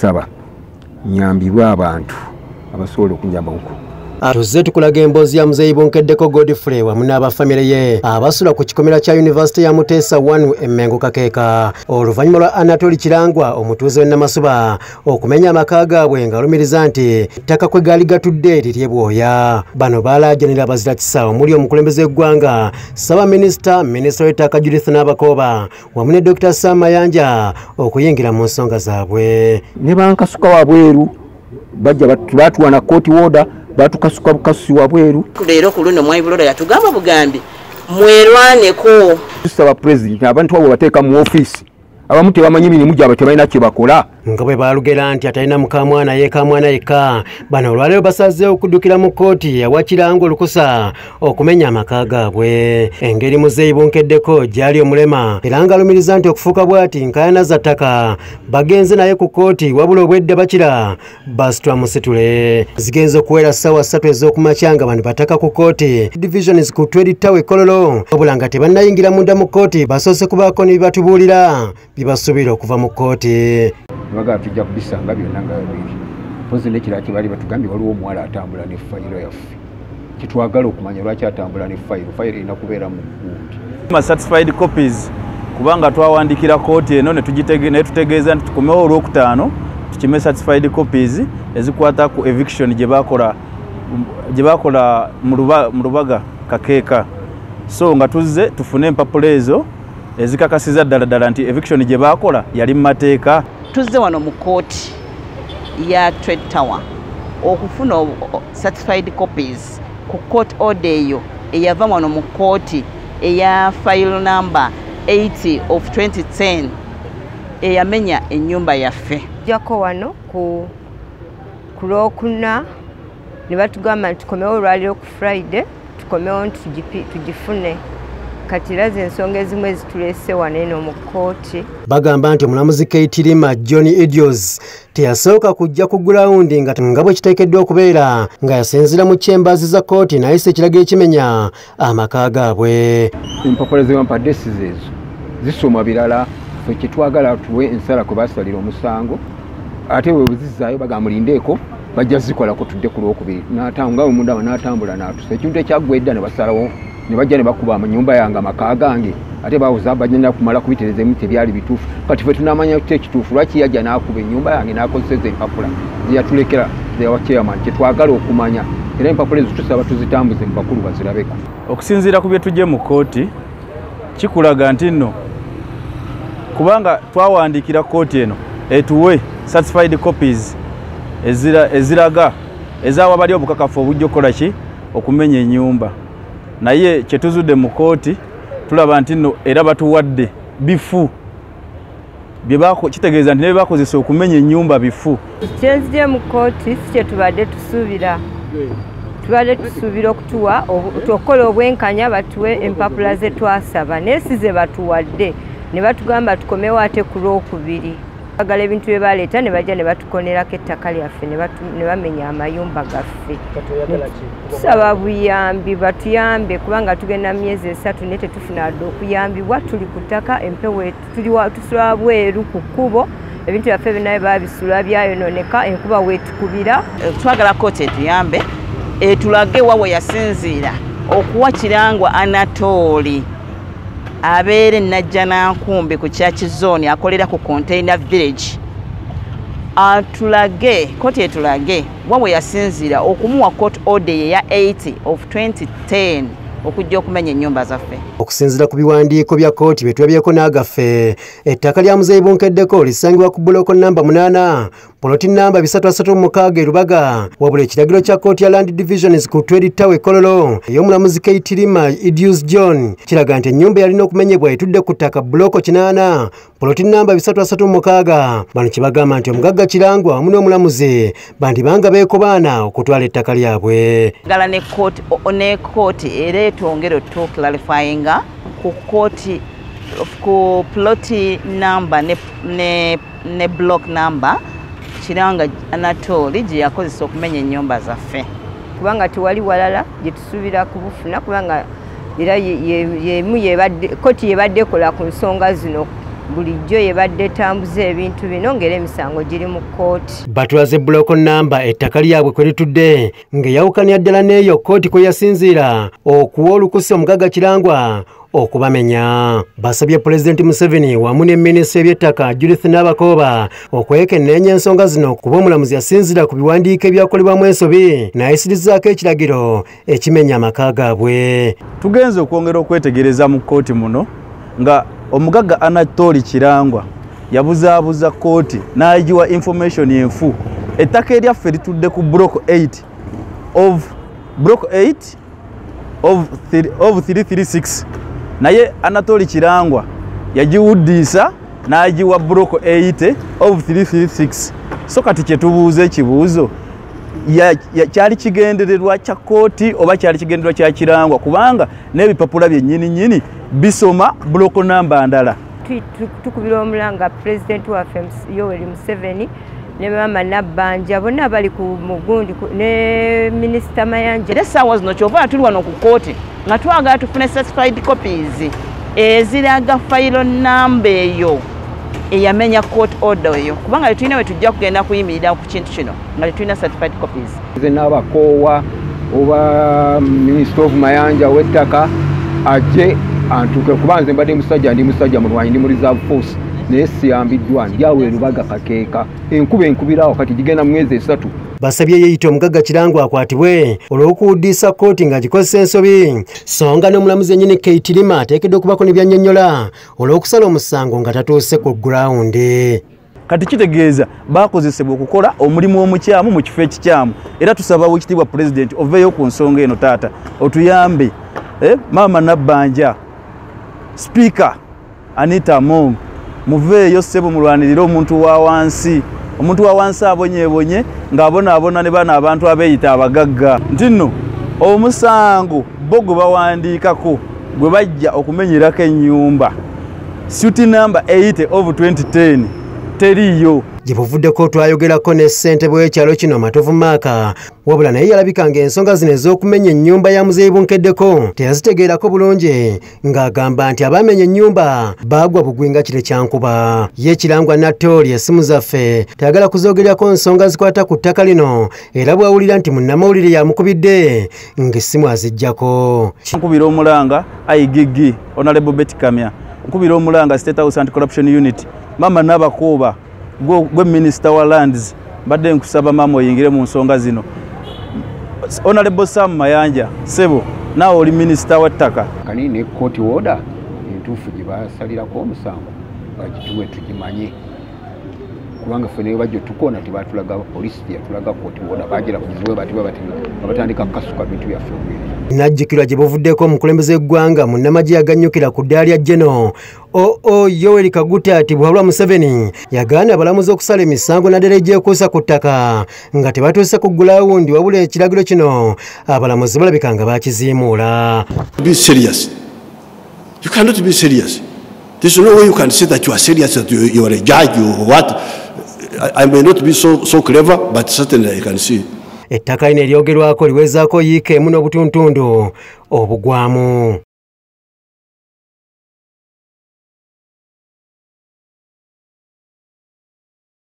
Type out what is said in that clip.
saba nyambibwe abantu abasobola okunjambaku tuzze tukulaga emboozi ya muzeeyi bunkeddeko godfrey wamu n'abafamire ye abasula ku kikomera kya yunivasite ya muteesa 1 emmengo kakeeka oluvannyuma lwa anatoli kirangwa omutuuze w'e namasuba okumenya amaka gaabwe ng'alumiriza nti ettaka kwe gaali gatudde lirye bwoya. Bano baalaajanira abazira kisa omuli omukulembeze w'eggwanga ssabaminisita minisita w'ettaka judith n'abakooba wamu ne dr sam mayanja okuyingira mu nsonga zaabwe. Ne bankasuka wabweru bajja batuwana kooti woda batukasuka bukasusi wabweru leero ku luno mwayibulola yatugamba bugambi mwerwaneko. Tusaba pulezidenti abantu abo bateeka mu ofiisi abamu tebamanyi mirimu gyabwe tebalina kye bakola nga bwe baalugera nti atalina mukamwana ye kamwana yekka. Bano olwaleero basazeewo okuddukira mu kkooti yawakiranga olukusa okumenya amaka gaabwe. Engeri muzeeyi bunkeddeko gyali omulema. Era ng'alumiriza nti okufuuka bw'ati nkayana za ttaka bagenze naye ku kkooti wabula obwedda bakira. Basitwa musitule. Zigenze okuwera ssaawa ssatu ez'okumakya nga bano bataka ku kkooti. Divisions ku tweditawe kololo wabula nga tebannayingira munda mu kkooti basoose kubaako ne bibatubuulira bibasuubira okuva mu kkooti bagaa tujja kubisanga byonna nga biri. Mpozi nekirala kyebaali batugambye waliwo omuwala atambula ne fayiro yaffe. Kitwagala okumanya lwaki atambula ne fayiro. Fayiro erina kubeera mu gundi. Certified copies kubanga twawandikira kooti eno naye tutegeeza nti tukomewo olwokutaano tukime certified copies ezikwata ku eviction gye bakola mu lubaga kakeeka. So nga tuzze tufune empapula ezo ezikakasiza ddala ddala nti eviction gye bakola yali mu mateeka tuzze wano mu kooti ya trade tower okufuna certified copies ku court order eyo eyava wano mu kooti eya file number 80 of 2010 eyamenya ennyumba yaffe. Jako wano ku ku lwokuna ne batugamba nti tukomewo olwaliro ku friday tukomewo nti tugifune kati razi ensonga ezimu ezitulese wano eno mu kkooti. Bagamba nti omulamuzi keitirima john edios teyasooka kujja ku gulawundi nga nga bwe kiteekeddwa okubeera nga yasinzira mu kyembaazi za kkooti nayise ekiragiro ekimenya amaka gaabwe. Empapula zewampadde siza ezo zisoma birala fe kyetwagala tuwe ensala kwe basalira omusango. Ate bwe buzizaayo bagamulindeeko bajja zikolako tudde ku lwokubiri. Nga omundaba n'atambula n'atusa. Ekintu ekyaggwedda ne basalawo ne bajja ne bakuba amanyumba yange amaka gange ate bawuza bajja kumala kubitereza emu tebyali bituufu. Kati fe tunamanya ki ekituufu? Lwaki yajja n'akuba ennyumba yange n'akozeseza empapula zeyatulekera zeyawachairman kyetwagala okumanya. Era empapula ezo tusaba tuzitambuze mu bakulu bazirabeko. Okusinziira ku bye tujje mu kkooti kikulaga nti nno kubanga twawandiikira kkooti eno etuwe certified copies eziraga ezawa bali obukakafu obujja okukola ki? Okumenya ennyumba naye kyetuzudde mu kooti tulaba nti nno era batuwadde bifu. Kitegeeza nti nebebakozesa okumenya ennyumba bifu. Kyenzirye mu kooti si kyetubadde tusuubira. Tubadde tusuubira okutuwa okukola obwenkanya batuwe empapula ze twasaba. Naye si ze batuwadde ne batugamba tukomewo ate ku lwokubiri bagala ebintu bye baleeta ne bajja ne batukonerako ettaka lyaffe ne bamenya amayumba gaffe. Tusaba buyambi batuyambe kubanga tugenda myezi esatu naye tetufuna adde okuyambibwa tuli ku ttaka empewo tusula bweru ku kkubo ebintu byaffe binaye babisula byayononeka enkuba wetukubira twagala kooti etuyambe etulage wa we yasinziira okuwa kirangwa anatooli abeera enajjanankumbi ku kyakizooni akolera ku container village. Atulage kooti etulage wawe yasinziira okumuwa court order eya 80 of 2010 okujja okumenya ennyumba zaffe. Okusinziira ku biwandiiko bya kooti bye tulabyeko n'agaffe ettaka lya muzeeyi bunkeddeko lisangibwa ku buloko namba 8 poloti namba 336 erubaga wabula ekiragiro kya kooti ya land divisions ku tweditawe kololo ey'omulamuzi keitirima idius john kiraga nti ennyumba yalina okumenyebwa etudde ku ttaka buloko 8 poloti namba 336 bano kyebagamba nti omugagga kirangwa wamu n'omulamuzi bandibanga beekobaana okutwala ettaka lyabwe. Gala ne kooti era etwongere tuclarifyinga ku kooti ku ploti namba ne, ne, ne block number kiranga anatoli gye yakozesa okumenya ennyumba zaffe. Kubanga tewali walala gye tusuubira kubufuna kubanga era yemu kooti yebadde ekola ku nsonga zino bulijjo yebadde etambuza ebintu bino ng'era emisango giri mu kkooti. Batulaze buloko namba ettaka lyabwe kwe litudde ng'eyawukanya ddala n'eyo kkooti kwe yasinziira okuwa olukusa omugaga kirangwa okubamenya. Basabye pulezidenti museveni wamu ne minisita eby'ettaka judith n'abakooba okwekenneenya ensonga zino kuba omulamuzi yasinziira ku biwandiiko ebyakolebwamu ensobi n'ayisirizaako ekiragiro ekimenya amaka gaabwe. Tugenze okwongera okwetegereza mu kkooti muno nga omugagga anatoli kirangwa yabuzaabuza kkooti n'agiwa information enfu. Ettaka eryaffe litudde ku block 8 of block 8 of, three- of 336 naye anatoli kirangwa yagiwuddiisa n'agiwa block 8 of 336 so kati kyetubuuza ekibuuzo ya- ya- kyali kigendererwa kya kkooti oba kyali kigendererwa kya kirangwa? Kubanga n'ebipapula byennyini nnyini bisoma buloko namba ndala. Tu- tu- tukubira omulanga pulezidenti waffe yoweri museveni ne maama nabbanja bonna bali ku mugundi ne minisita mayanja. Era essaawa zino kyova tuli wano ku kooti nga twagala tufune certified copies eziraga fayiro namba eyo eyamenya court order eyo. Kubanga tetulina we tujja kugenda kuyimirira ku kintu kino nga tetulina certified copies. Nze n'abakoowa oba minisita of mayanja w'ettaka ajje antuuke kuba nze mbadde musajja ndi musajja mulwanyi ndi mu reserve force naye siyambiddwa ndyawo erubaga kakeeka. Enkuba enkubirawo kati gigenda mu mwezi esatu. Basabye yeeyita omugagga kirangwa akwatibwe olw'okuwuddisa kkooti ng'agikozesa ensobi. So nga n'omulamuzi ennyini keitirima ateekeddwa okubako ne byannyonnyola olw'okusala omusango nga tatuuse ku gulawundi kati kitegeeza bakozesebwa okukola omulimu omukyamu mu kifo ekikyamu. Era tusaba wekitiibwa pulezidenti oveeyo ku nsonga eno taata. Otuyambe. Eh, maama nabbanja sipiika anita mong muveeyo ssebo mulwanirire omuntu wa wansi. Omuntu wa wansi abonyeebonye ng'abonaabona ne bano abantu abeeyita abagagga. Nti nno omusango bo gwe bawandiikako gwe bajja okumenyerako ennyumba. Suti namba 80 of 2010 teriiyo gye buvuddeko twayogerako ne ssentebe w'ekyalo kino matovu maaka. Wabula naye yalabika ng'ensonga zino ez'okumenya ennyumba ya muzeeyi bunkeddeko teyazitegeerako bulungi ng'agamba nti abaamenya ennyumba baagwa bugwi nga kire kyankuba ye kirangwa nattooli essimu zaffe tayagala kuzoogeryako nsonga zikwata ku ttaka lino era bw'awulira nti munnamawulire yamukubidde ng'essimu aziggyako nkubira omulanga igigi honorable bet kamya. Nkubira omulanga state house anti corruption unit. Mama nabakuuba gwe minisita wa lands mbadde nkusaba maama oyingire mu nsonga zino. Honorable sam mayanja sebo naawe oli minisita w'ettaka kani ne kooti woda entuufu gye basalirako omusango bagituwe tugimanye kubanga ffe naye bajja tukona tebatulaga polisi yatulaga kooti woda bagira bugiziwe bati babati nga batandika kukasuka bintu byaffe obwere najjukirwa gye buvuddeko omukulembeze eggwanga munnamagye yagannyukira ku ddaala lya geno oo yoweri kaguta ati bwalwa museveni yagaana abalamuzi okusala emisango naddala egyekuusa ku ttaka nga tebatuuse ku gulawundi wabula ekiragiro kino abalamuzi balabika nga bakiziimuula be serious. You cannot be serious. There's no way you can say that you are serious, that you, you are a judge or what. I, I may not be so, so clever, but certainly I can see. ettaka lino eryogerwako liwezaako yiika emu n'obutuntundu obugwamu